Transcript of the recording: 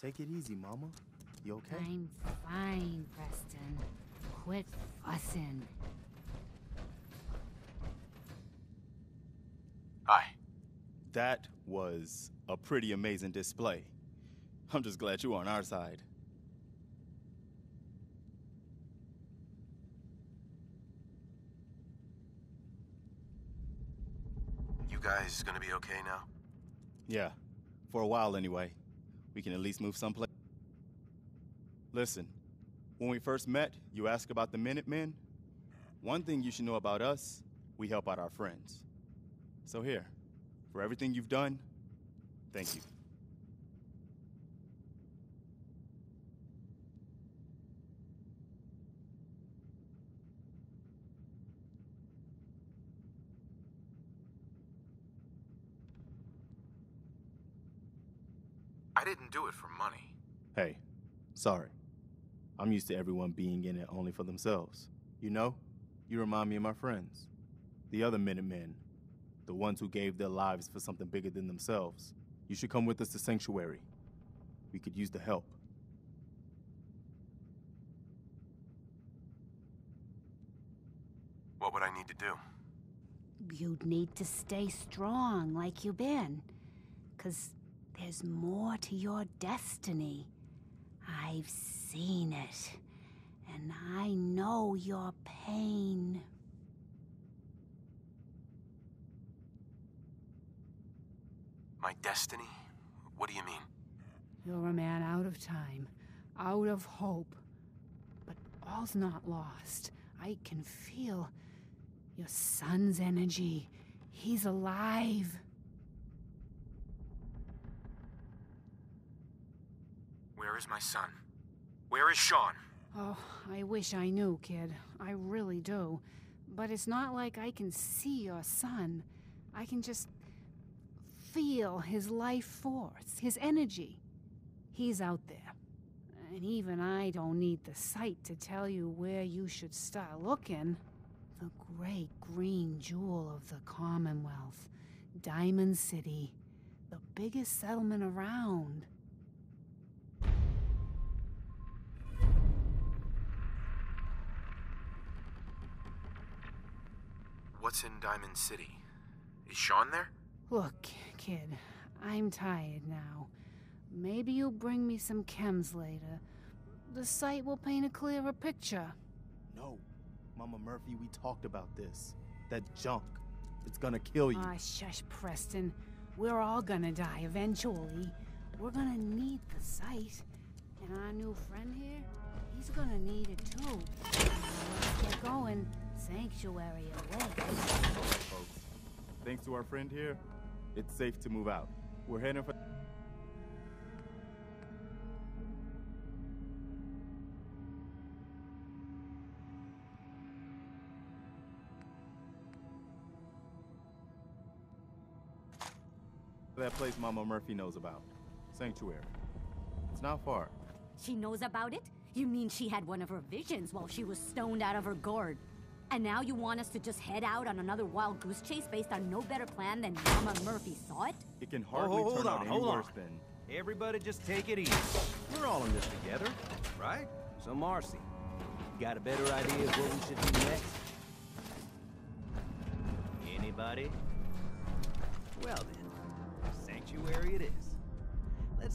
Take it easy, Mama. You okay? I'm fine, Preston. Quit fussing. Hi. That was a pretty amazing display. I'm just glad you're on our side. You guys gonna be okay now? Yeah, for a while anyway. We can at least move someplace. Listen, when we first met, you asked about the Minutemen. One thing you should know about us, we help out our friends. So here, for everything you've done, thank you. I didn't do it for money. Hey, sorry. I'm used to everyone being in it only for themselves. You know, you remind me of my friends. The other Minutemen. The ones who gave their lives for something bigger than themselves. You should come with us to Sanctuary. We could use the help. What would I need to do? You'd need to stay strong like you've been. Cause there's more to your destiny. I've seen it. And I know your pain. My destiny? What do you mean? You're a man out of time, out of hope. But all's not lost. I can feel your son's energy. He's alive. Where is my son? Where is Sean? Oh, I wish I knew, kid. I really do. But it's not like I can see your son. I can just feel his life force, his energy. He's out there. And even I don't need the sight to tell you where you should start looking. The great green jewel of the Commonwealth. Diamond City. The biggest settlement around. What's in Diamond City? Is Sean there? Look, kid, I'm tired now. Maybe you'll bring me some chems later. The sight will paint a clearer picture. No, Mama Murphy, we talked about this. That junk. It's gonna kill you. Ah, shush, Preston. We're all gonna die eventually. We're gonna need the sight. And our new friend here, he's gonna need it too. Let's get going. Sanctuary awaits. folks. Thanks to our friend here, it's safe to move out. We're heading for. That place Mama Murphy knows about. Sanctuary. It's not far. She knows about it? You mean she had one of her visions while she was stoned out of her gourd? And now you want us to just head out on another wild goose chase based on no better plan than Mama Murphy saw it? It can Oh, hardly hold turn out any hold on. worse than. Everybody just take it easy. We're all in this together, right? So Marcy, got a better idea of what we should do next? Anybody? Well then, sanctuary it is.